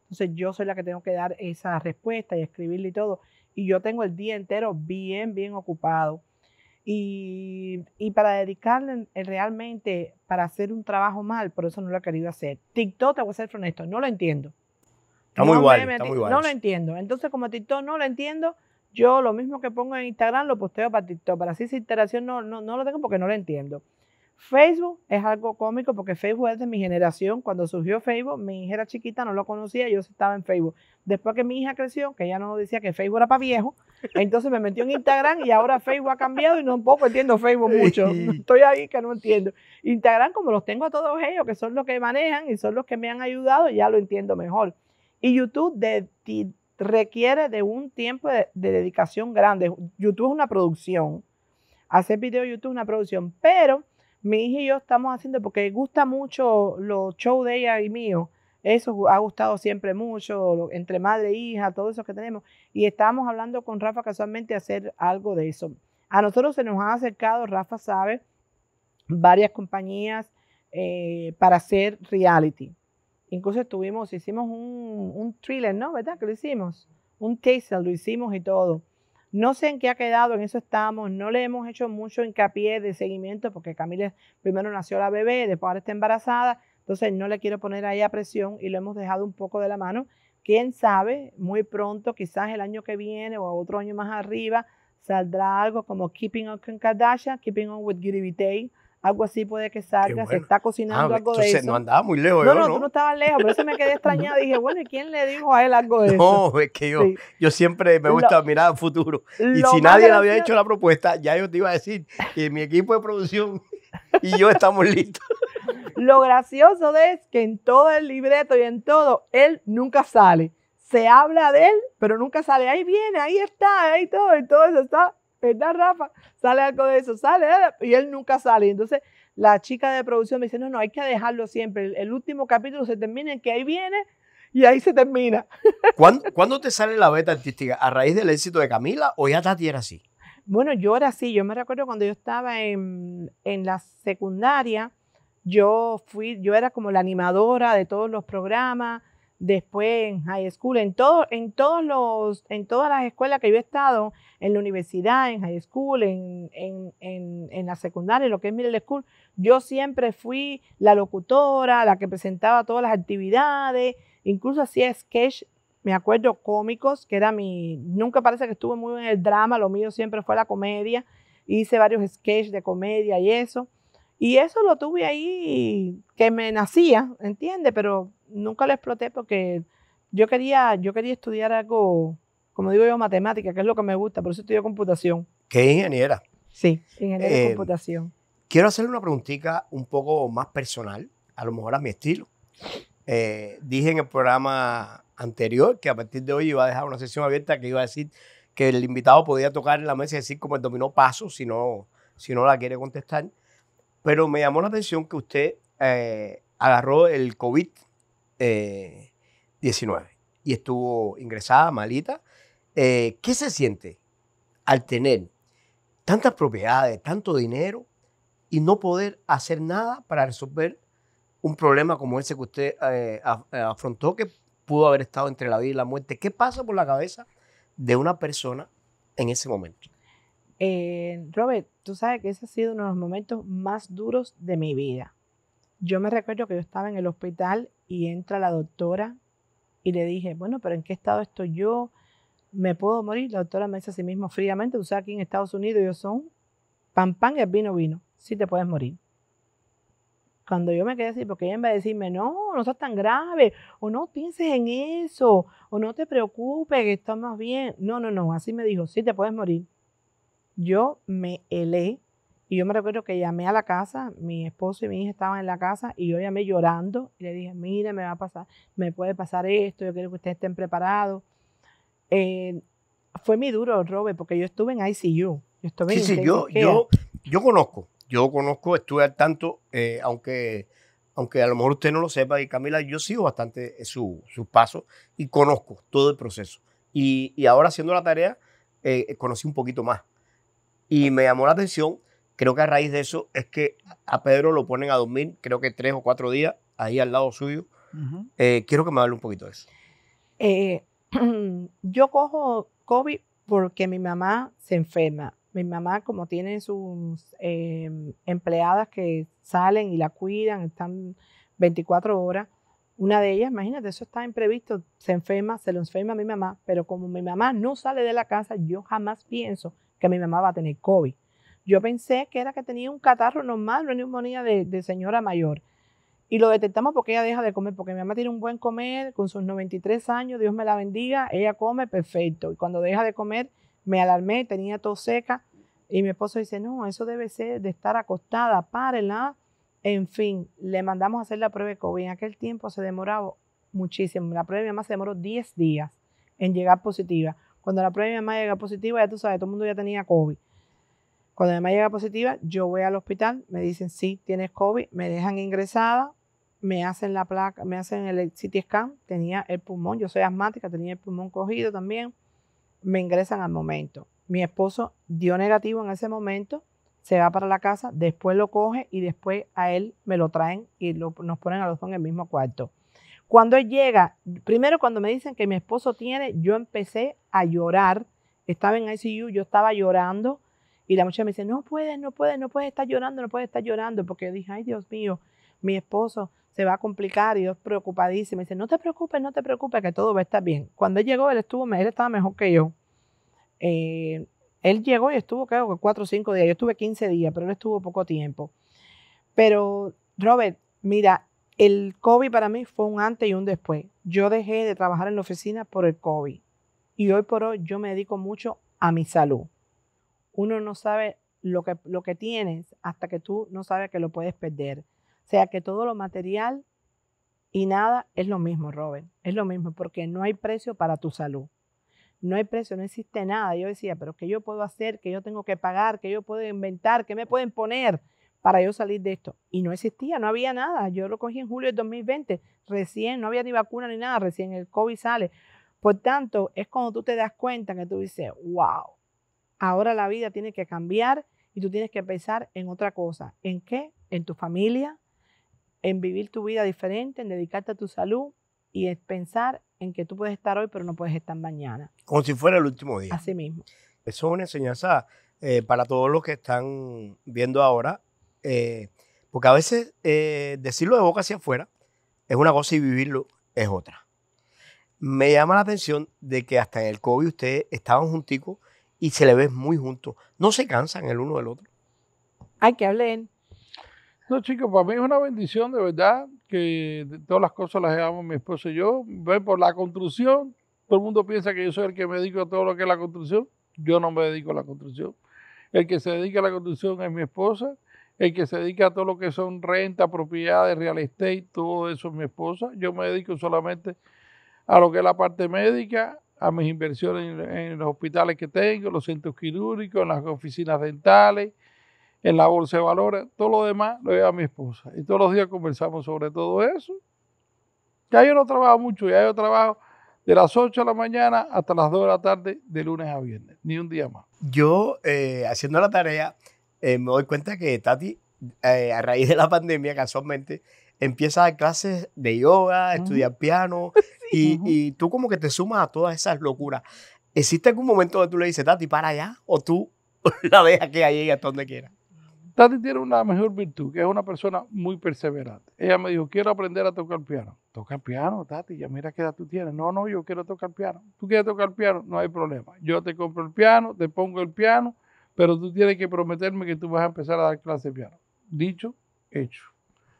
Entonces, yo soy la que tengo que dar esa respuesta y escribirle y todo. Y yo tengo el día entero bien, bien ocupado. Y, y, para dedicarle realmente, para hacer un trabajo mal, por eso no lo he querido hacer. TikTok, te voy a ser honesto, no lo entiendo. Está muy guay, está muy guay. No lo entiendo. Entonces, como TikTok no lo entiendo, yo lo mismo que pongo en Instagram lo posteo para TikTok. Para así esa interacción no, no, no lo tengo porque no lo entiendo. Facebook es algo cómico porque Facebook es de mi generación. Cuando surgió Facebook, mi hija era chiquita, no lo conocía, yo estaba en Facebook. Después que mi hija creció, que ella no decía que Facebook era para viejo, entonces me metió en Instagram y ahora Facebook ha cambiado y no un poco entiendo Facebook mucho. Estoy ahí que no entiendo. Instagram, como los tengo a todos ellos, que son los que manejan y son los que me han ayudado, ya lo entiendo mejor. Y YouTube de, requiere de un tiempo de, de dedicación grande. YouTube es una producción. Hacer video YouTube es una producción, pero mi hija y yo estamos haciendo porque gusta mucho los shows de ella y mío. Eso ha gustado siempre mucho, entre madre e hija, todo eso que tenemos. Y estábamos hablando con Rafa casualmente hacer algo de eso. A nosotros se nos ha acercado, Rafa sabe, varias compañías eh, para hacer reality. Incluso estuvimos, hicimos un, un thriller, ¿no? ¿Verdad? Que lo hicimos. Un taser, lo hicimos y todo. No sé en qué ha quedado, en eso estamos. No le hemos hecho mucho hincapié de seguimiento porque Camila primero nació la bebé, después ahora está embarazada. Entonces no le quiero poner ahí a presión y lo hemos dejado un poco de la mano. Quién sabe, muy pronto, quizás el año que viene o otro año más arriba, saldrá algo como Keeping On Kardashian, Keeping On with Giri Vitay algo así puede que salga, se está cocinando ah, algo de eso. no andaba muy lejos. No, no, tú no estabas lejos, por eso me quedé extrañada. Dije, bueno, ¿y quién le dijo a él algo de eso? No, es que yo, yo siempre me gusta mirar al futuro. Y si nadie le había hecho la propuesta, ya yo te iba a decir que mi equipo de producción y yo estamos listos. Lo gracioso es que en todo el libreto y en todo, él nunca sale. Se habla de él, pero nunca sale. Ahí viene, ahí está, ahí todo, y todo eso está ¿verdad, Rafa? Sale algo de eso, sale, y él nunca sale. Entonces, la chica de producción me dice, no, no, hay que dejarlo siempre. El, último capítulo se termina en que ahí viene y ahí se termina. ¿Cuándo, te sale la beta artística? ¿A raíz del éxito de Camila o ya Tati era así? Bueno, yo era así. Yo me recuerdo cuando yo estaba en, en la secundaria, yo fui, yo era como la animadora de todos los programas después en high school, en, todo, en, todos los, en todas las escuelas que yo he estado, en la universidad, en high school, en, en, en, la secundaria, lo que es middle school, yo siempre fui la locutora, la que presentaba todas las actividades, incluso hacía sketch, me acuerdo, cómicos, que era mi, nunca parece que estuve muy en el drama, lo mío siempre fue la comedia, hice varios sketches de comedia y eso. Y eso lo tuve ahí que me nacía, ¿entiendes? Pero nunca lo exploté porque yo quería, yo quería estudiar algo, como digo yo, matemática, que es lo que me gusta, por eso estudio computación. ¿Qué ingeniera? Sí, ingeniera de eh, computación. Quiero hacerle una preguntita un poco más personal, a lo mejor a mi estilo. Eh, dije en el programa anterior que a partir de hoy iba a dejar una sesión abierta que iba a decir que el invitado podía tocar en la mesa y decir como el dominó paso si no, si no la quiere contestar. Pero me llamó la atención que usted eh, agarró el COVID-19 eh, y estuvo ingresada, malita. Eh, ¿Qué se siente al tener tantas propiedades, tanto dinero y no poder hacer nada para resolver un problema como ese que usted afrontó, que pudo haber estado entre la vida y la muerte? ¿Qué pasa por la cabeza de una persona en ese momento? Eh, Robert, tú sabes que ese ha sido uno de los momentos más duros de mi vida. Yo me recuerdo que yo estaba en el hospital y entra la doctora y le dije, bueno, pero ¿en qué estado estoy yo? ¿Me puedo morir? La doctora me dice a sí mismo fríamente, tú sabes, aquí en Estados Unidos ellos son pan pan y el vino vino, sí te puedes morir. Cuando yo me quedé así, porque ella en vez de decirme, no, no estás tan grave, o no pienses en eso, o no te preocupes, que estamos bien. No, no, no, así me dijo, sí te puedes morir yo me helé y yo me recuerdo que llamé a la casa, mi esposo y mi hija estaban en la casa y yo llamé llorando y le dije, mire, me va a pasar, me puede pasar esto, yo quiero que ustedes estén preparados. Eh, fue muy duro, Robert, porque yo estuve en ICU. Yo estuve sí, sí, yo, yo, yo conozco, yo conozco, estuve al tanto, eh, aunque, aunque a lo mejor usted no lo sepa, y Camila, yo sigo bastante sus su pasos y conozco todo el proceso. Y, y ahora haciendo la tarea, eh, conocí un poquito más. Y me llamó la atención, creo que a raíz de eso es que a Pedro lo ponen a dormir, creo que tres o cuatro días, ahí al lado suyo. Eh, quiero que me hable un poquito de eso. Eh, yo cojo COVID porque mi mamá se enferma. Mi mamá, como tiene sus em, empleadas que salen y la cuidan, están 24 horas, una de ellas, imagínate, eso está imprevisto, se enferma, se lo enferma a mi mamá, pero como mi mamá no sale de la casa, yo jamás pienso que mi mamá va a tener COVID. Yo pensé que era que tenía un catarro normal, una neumonía de, de señora mayor. Y lo detectamos porque ella deja de comer, porque mi mamá tiene un buen comer, con sus 93 años, Dios me la bendiga, ella come perfecto. Y cuando deja de comer, me alarmé, tenía tos seca, y mi esposo dice, no, eso debe ser de estar acostada, párenla. En fin, le mandamos a hacer la prueba de COVID. En aquel tiempo se demoraba muchísimo. La prueba de mi mamá se demoró 10 días en llegar positiva. Cuando la prueba de mi mamá llega positiva, ya tú sabes, todo el mundo ya tenía COVID. Cuando mi mamá llega positiva, yo voy al hospital, me dicen, sí, tienes COVID, me dejan ingresada, me hacen la placa, me hacen el CT scan, tenía el pulmón, yo soy asmática, tenía el pulmón cogido también, me ingresan al momento. Mi esposo dio negativo en ese momento, se va para la casa, después lo coge y después a él me lo traen y nos ponen a los dos en el mismo cuarto. Cuando él llega, primero cuando me dicen que mi esposo tiene, yo empecé a llorar, estaba en ICU, yo estaba llorando y la muchacha me dice, no puedes, no puedes, no puedes estar llorando, no puedes estar llorando, porque yo dije, ay Dios mío, mi esposo se va a complicar y yo preocupadísima. Me dice, no te preocupes, no te preocupes, que todo va a estar bien. Cuando él llegó, él estuvo, él estaba mejor que yo. Eh, él llegó y estuvo, creo que cuatro o cinco días. Yo estuve 15 días, pero él estuvo poco tiempo. Pero, Robert, mira, el COVID para mí fue un antes y un después. Yo dejé de trabajar en la oficina por el COVID. Y hoy por hoy yo me dedico mucho a mi salud. Uno no sabe lo que, lo que tienes hasta que tú no sabes que lo puedes perder. O sea que todo lo material y nada es lo mismo, Robert. Es lo mismo porque no hay precio para tu salud. No hay precio, no existe nada. Yo decía, pero ¿qué yo puedo hacer? ¿Qué yo tengo que pagar? ¿Qué yo puedo inventar? ¿Qué me pueden poner para yo salir de esto? Y no existía, no había nada. Yo lo cogí en julio del 2020, recién, no había ni vacuna ni nada, recién el COVID sale. Por tanto, es cuando tú te das cuenta que tú dices, wow, ahora la vida tiene que cambiar y tú tienes que pensar en otra cosa. ¿En qué? En tu familia, en vivir tu vida diferente, en dedicarte a tu salud y en pensar en que tú puedes estar hoy, pero no puedes estar mañana. Como si fuera el último día. Así mismo. Eso es una enseñanza eh, para todos los que están viendo ahora, eh, porque a veces eh, decirlo de boca hacia afuera es una cosa y vivirlo es otra. Me llama la atención de que hasta en el COVID ustedes estaban junticos y se le ven muy juntos. ¿No se cansan el uno del otro? Hay que hablar. No, chicos, para mí es una bendición de verdad que todas las cosas las llevamos mi esposo y yo. Ven por la construcción, todo el mundo piensa que yo soy el que me dedico a todo lo que es la construcción. Yo no me dedico a la construcción. El que se dedica a la construcción es mi esposa. El que se dedica a todo lo que son renta, propiedades, real estate, todo eso es mi esposa. Yo me dedico solamente a lo que es la parte médica, a mis inversiones en, los hospitales que tengo, los centros quirúrgicos, en las oficinas dentales, en la bolsa de valores, todo lo demás lo lleva mi esposa. Y todos los días conversamos sobre todo eso. Ya yo no trabajo mucho, ya yo trabajo de las 8 de la mañana hasta las 2 de la tarde, de lunes a viernes, ni un día más. Yo, eh, haciendo la tarea, eh, me doy cuenta que Tati, eh, a raíz de la pandemia, casualmente, empieza a dar clases de yoga, a estudiar piano, y, y, tú como que te sumas a todas esas locuras. ¿Existe algún momento donde tú le dices, Tati, para allá? ¿O tú la dejas que llegue hasta donde quiera? Tati tiene una mejor virtud, que es una persona muy perseverante. Ella me dijo, quiero aprender a tocar piano. Toca piano, Tati, ya mira qué edad tú tienes. No, no, yo quiero tocar piano. ¿Tú quieres tocar piano? No hay problema. Yo te compro el piano, te pongo el piano, pero tú tienes que prometerme que tú vas a empezar a dar clase de piano. Dicho, hecho.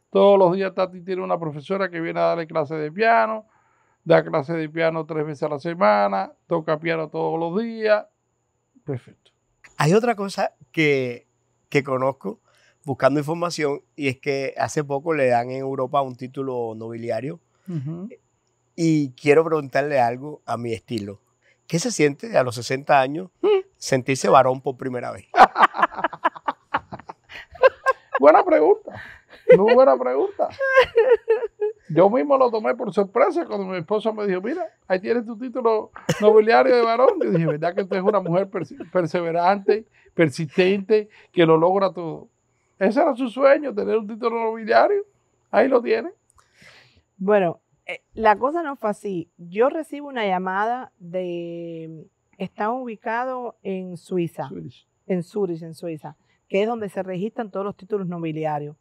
Todos los días Tati tiene una profesora que viene a darle clase de piano, da clase de piano tres veces a la semana, toca piano todos los días. Perfecto. Hay otra cosa que que conozco buscando información y es que hace poco le dan en Europa un título nobiliario y quiero preguntarle algo a mi estilo. ¿Qué se siente a los 60 años sentirse varón por primera vez? Buena pregunta. Muy buena pregunta. Yo mismo lo tomé por sorpresa cuando mi esposa me dijo, mira, ahí tienes tu título nobiliario de varón. Yo dije, ¿verdad que usted es una mujer perse- perseverante, persistente, que lo logra todo? Ese era su sueño, tener un título nobiliario. Ahí lo tiene. Bueno, eh, la cosa no fue así. Yo recibo una llamada de... Está ubicado en Suiza, en Zurich, en Suiza, que es donde se registran todos los títulos nobiliarios.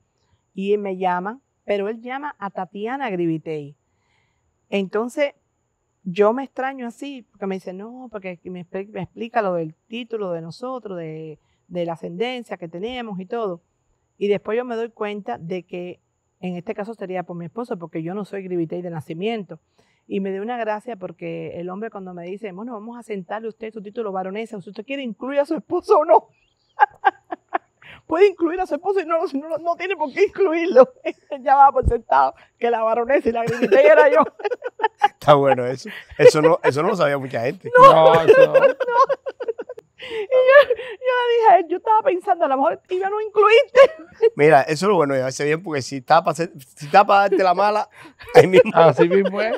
Y me llama, pero él llama a Tatiana Grivitei. Entonces, yo me extraño así, porque me dice, no, porque me, me explica lo del título de nosotros, de, de la ascendencia que tenemos y todo. Y después yo me doy cuenta de que en este caso sería por mi esposo, porque yo no soy Grivitei de nacimiento. Y me dio una gracia porque el hombre cuando me dice, bueno, vamos a sentarle a usted su título baronesa, si usted quiere incluir a su esposo o no. Puede incluir a su esposo y no, no, no tiene por qué incluirlo. ya va por sentado que la baronesa y la Grivitei era yo. Está bueno eso. Eso no, eso no lo sabía mucha gente. No, eso no. Dije a él, yo estaba pensando, a lo mejor iba a no incluirte. Mira, eso es lo bueno de llevarse bien, porque si está para si está para darte la mala, ahí mismo. Así mismo es.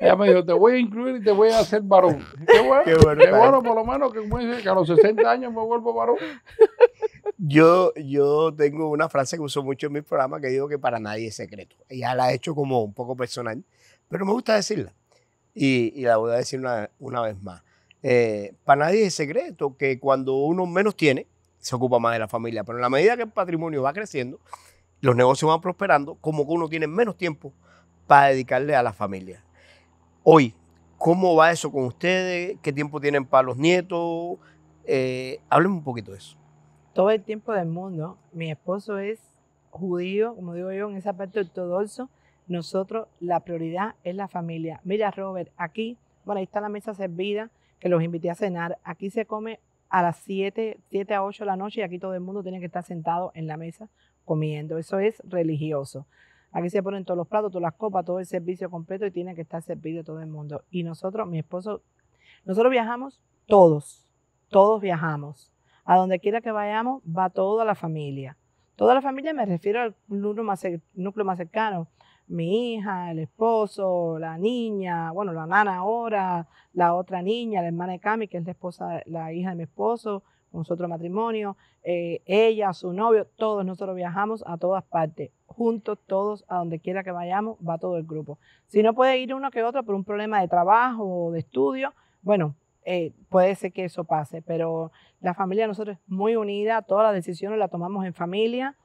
Ella me dijo, te voy a incluir y te voy a hacer varón. Qué bueno, Qué qué bueno bueno, está por lo menos que, como dice, que a los 60 años me vuelvo varón. Yo, yo tengo una frase que uso mucho en mis programas que digo que para nadie es secreto. Ya la he hecho como un poco personal, pero me gusta decirla. Y, y la voy a decir una, una vez más. Eh, para nadie es secreto que cuando uno menos tiene, se ocupa más de la familia. Pero en la medida que el patrimonio va creciendo, los negocios van prosperando, como que uno tiene menos tiempo para dedicarle a la familia. Hoy, ¿cómo va eso con ustedes? ¿Qué tiempo tienen para los nietos? Eh, háblenme un poquito de eso. Todo el tiempo del mundo. Mi esposo es judío, como digo yo, en esa parte ortodoxo. Nosotros, la prioridad es la familia. Mira, Robert, aquí, bueno, ahí está la mesa servida, que los invité a cenar. Aquí se come a las 7, 7 a 8 de la noche y aquí todo el mundo tiene que estar sentado en la mesa comiendo. Eso es religioso. Aquí se ponen todos los platos, todas las copas, todo el servicio completo y tiene que estar servido todo el mundo. Y nosotros, mi esposo, nosotros viajamos todos, todos viajamos. A donde quiera que vayamos, va toda la familia. Toda la familia me refiero al núcleo más, cer- núcleo más cercano. Mi hija, el esposo, la niña, bueno, la nana ahora, la otra niña, la hermana de Cami, que es la esposa, la hija de mi esposo, otro matrimonio, eh, ella, su novio, todos nosotros viajamos a todas partes, juntos, todos, a donde quiera que vayamos, va todo el grupo. Si no puede ir uno que otro por un problema de trabajo o de estudio, bueno, eh, puede ser que eso pase, pero la familia de nosotros es muy unida, todas las decisiones las tomamos en familia,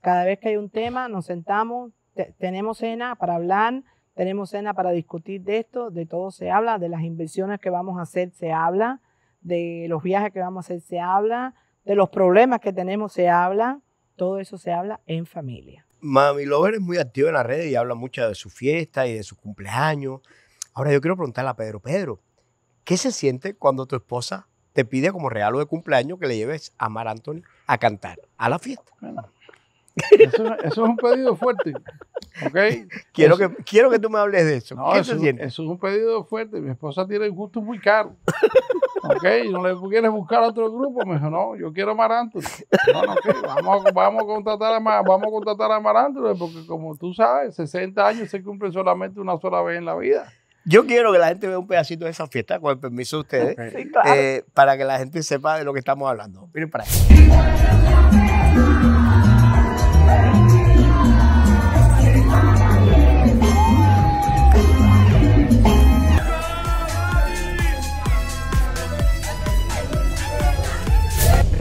cada vez que hay un tema nos sentamos, te- tenemos cena para hablar, tenemos cena para discutir de esto, de todo se habla, de las inversiones que vamos a hacer se habla, de los viajes que vamos a hacer se habla, de los problemas que tenemos se habla, todo eso se habla en familia. Mami Lover es muy activo en las redes y habla mucho de su fiesta y de su cumpleaños. Ahora yo quiero preguntarle a Pedro, Pedro, ¿qué se siente cuando tu esposa te pide como regalo de cumpleaños que le lleves a Mar Anthony a cantar a la fiesta? Bueno, eso, eso es un pedido fuerte. ¿Ok? Quiero Eso- que, quiero que tú me hables de eso. No, ¿Qué eso, se siente? eso es un pedido fuerte. Mi esposa tiene gustos muy caros. ¿Ok? Y no le quieres buscar otro grupo. Me dijo, no, yo quiero Anthony. No, no, vamos, a, vamos, a contratar a Mar, vamos a contratar a porque como tú sabes, 60 años se cumplen solamente una sola vez en la vida. Yo quiero que la gente vea un pedacito de esa fiesta, con el permiso de ustedes. Sí, claro. eh, para que la gente sepa de lo que estamos hablando. Miren para allá.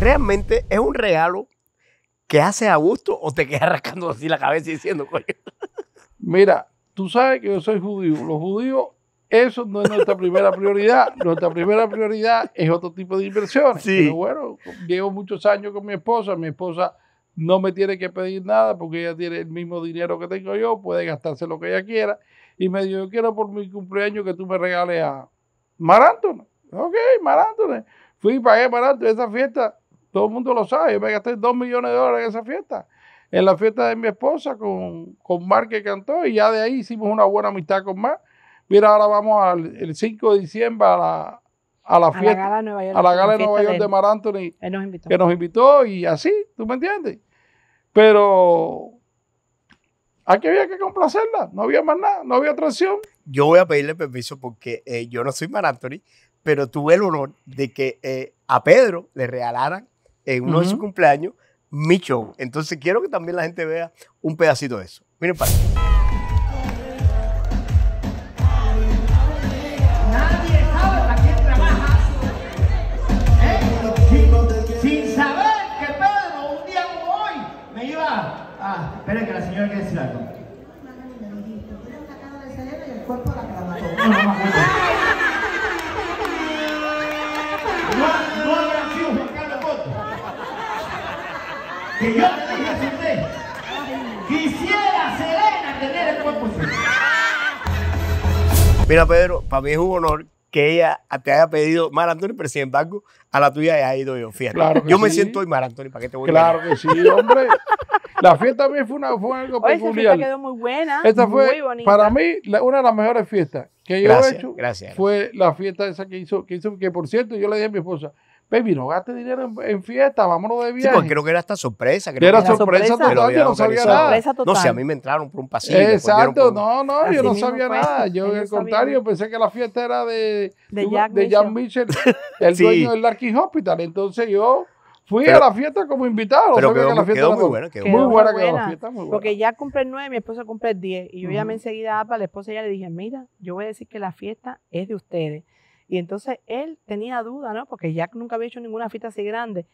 ¿Realmente es un regalo que hace a gusto o te quedas rascando así la cabeza y diciendo, coño? Mira, tú sabes que yo soy judío. Los judíos, eso no es nuestra primera prioridad. Nuestra primera prioridad es otro tipo de inversiones. Sí. Pero bueno, llevo muchos años con mi esposa. Mi esposa no me tiene que pedir nada porque ella tiene el mismo dinero que tengo yo, puede gastarse lo que ella quiera. Y me dijo, yo quiero por mi cumpleaños que tú me regales a Mar Anthony. Ok, Mar Anthony. Fui y pagué Mar Anthony. Esa fiesta, todo el mundo lo sabe. Yo me gasté dos millones de dólares en esa fiesta en la fiesta de mi esposa con, con Mar que cantó y ya de ahí hicimos una buena amistad con Mar. Mira, ahora vamos al, el 5 de diciembre a la, a la A la fiesta, gala de Nueva York. a la gala de fiesta Nueva York de Mar Anthony Él nos invitó. que nos invitó y así, ¿tú me entiendes? Pero Aquí había que complacerla, no había más nada, no había otra opción. Yo voy a pedirle permiso porque eh, yo no soy Mar Anthony, pero tuve el honor de que eh, a Pedro le regalaran en uno de sus cumpleaños mi show. Entonces quiero que también la gente vea un pedacito de eso. Miren para Nadie sabe para quién trabaja. ¿eh? Sin, sin saber que Pedro un día como hoy me iba a... Esperen que la señora quiere decir algo. No, no me acuerdo. No, Que yo te dije. Quisiera Selena tener el cuerpo suyo. Mira, Pedro, para mí es un honor que ella te haya pedido Mar Anthony, pero sin embargo, a la tuya ya he ido yo. Fíjate. Claro que yo me sí. siento hoy Mar Anthony, ¿para qué te voy a Claro que sí, hombre. La fiesta también fue, una, fue algo Oye, esa fiesta peculiar. quedó muy buena. Esta muy fue, bonita. para mí, la- una de las mejores fiestas que yo Gracias, he hecho. gracias. Fue la fiesta esa que hizo, que hizo, que por cierto, yo le dije a mi esposa, baby, no gaste dinero en, en fiesta, vámonos de Sí, viaje. porque creo que era esta sorpresa. Creo era que Era sorpresa, sorpresa. total, yo no sabía nada. No sé, a mí me entraron por un pasillo. Exacto, por- no, no, Así yo no sabía fue. nada. Yo, al contrario, pensé que la fiesta era de, De Jack de Jack Mitchell, el Sí. dueño del Larkin Hospital. Entonces yo fui Pero- a la fiesta como invitado. Pero quedó, que la muy- fiesta quedó muy buena. Quedó Muy buena quedó la fiesta, muy buena. Porque ya cumple el 9, mi esposa cumple el 10. Y yo Ujú. llamé enseguida a Apa, la esposa ya le dije, mira, yo voy a decir que la fiesta es de ustedes. Y entonces él tenía duda, ¿no? Porque Jack nunca había hecho ninguna fiesta así grande.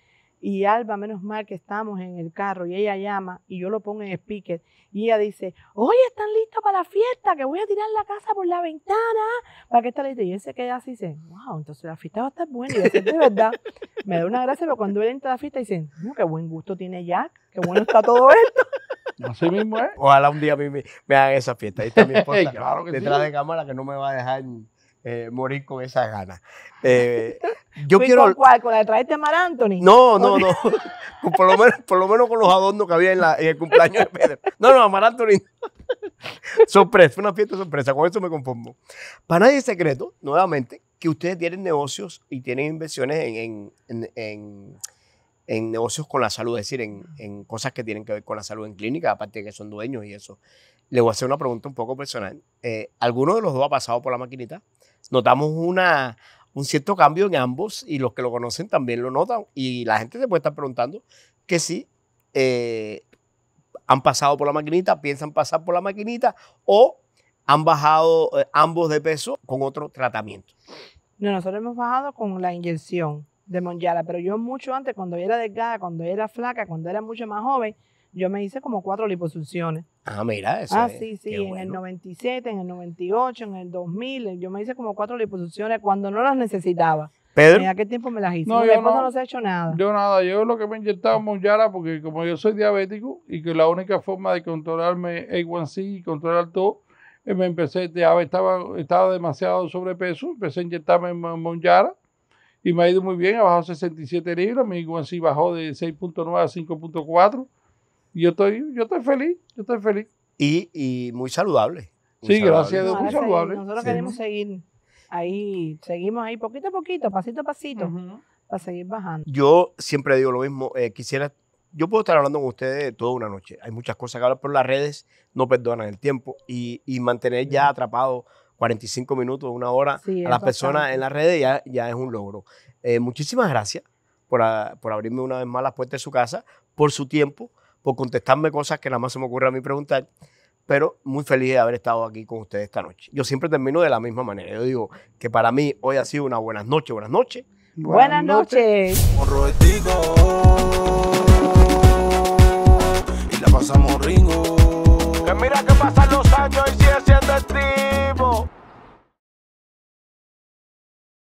Y Alba, menos mal que estamos en el carro y ella llama y yo lo pongo en speaker y ella dice, oye, ¿están listos para la fiesta? Que voy a tirar la casa por la ventana para que esté listo. Y él se queda así y dice, wow, entonces la fiesta va a estar buena. Y yo, "Sí, de verdad, me da una gracia, pero cuando él entra a la fiesta dice, no, qué buen gusto tiene Jack, qué bueno está todo esto. Así mismo es. Ojalá un día a mí me, me hagan esa fiesta. Ahí está mi esposa Claro que detrás sí. de cámara que no me va a dejar eh, morir con esas ganas. Eh, yo quiero... ¿Con cuál? ¿Con la de traerte a Mar Anthony? No, no, no. Por, lo menos, por lo menos con los adornos que había en, la, en el cumpleaños de Pedro. No, no, Amar Anthony. sorpresa, fue una fiesta sorpresa. Con eso me conformo. Para nadie es secreto, nuevamente, que ustedes tienen negocios y tienen inversiones en, en, en- en- negocios con la salud, es decir, en, en cosas que tienen que ver con la salud en clínica, aparte de que son dueños y eso. Le voy a hacer una pregunta un poco personal. Eh, ¿Alguno de los dos ha pasado por la maquinita? Notamos una, un cierto cambio en ambos y los que lo conocen también lo notan. Y la gente se puede estar preguntando que sí eh, han pasado por la maquinita, piensan pasar por la maquinita o han bajado eh, ambos de peso con otro tratamiento. No, nosotros hemos bajado con la inyección de Monjara, pero yo mucho antes, cuando era delgada, cuando era flaca, cuando era mucho más joven, yo me hice como cuatro liposucciones. Ah, mira, eso ah, es- sí, sí, qué en el bueno. 97, en el 98, en el 2000, yo me hice como cuatro liposucciones cuando no las necesitaba. Pedro, En aquel tiempo me las hice. No, mi no. no. se ha hecho nada. Yo nada, yo lo que me inyectaba Monjara porque como yo soy diabético y que la única forma de controlarme A1C y controlar todo, eh, me empecé, ya estaba, estaba demasiado sobrepeso, empecé a inyectarme Mon- Monjara y me ha ido muy bien, ha bajado 67 libras, mi A1C bajó de 6.9 a 5.4 y yo estoy, yo estoy feliz, yo estoy feliz. y, y muy saludable. muy Sí, gracias a. Dios. Muy saludable. nosotros Sí. queremos seguir ahí, seguimos ahí poquito a poquito, pasito a pasito, para seguir bajando. Yo siempre digo lo mismo. eh, quisiera, yo puedo estar hablando con ustedes toda una noche. Hay muchas cosas que hablar, pero las redes no perdonan el tiempo y, y mantener ya atrapado 45 minutos, una hora Sí, a las personas en las redes ya, ya es un logro. Eh, muchísimas gracias por, a- por abrirme una vez más las puertas de su casa, por su tiempo, por contestarme cosas que nada más se me ocurre a mí preguntar. Pero muy feliz de haber estado aquí con ustedes esta noche. Yo siempre termino de la misma manera. Yo digo que para mí hoy ha sido una buenas noches, buenas noches. Buenas noches. y la pasamos ringo. Que mira que pasan los años y sigue siendo el.